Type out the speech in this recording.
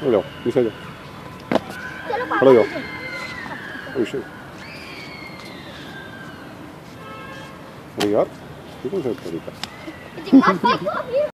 好了，你先走。好了哟，没事。你好，你怎么在这里？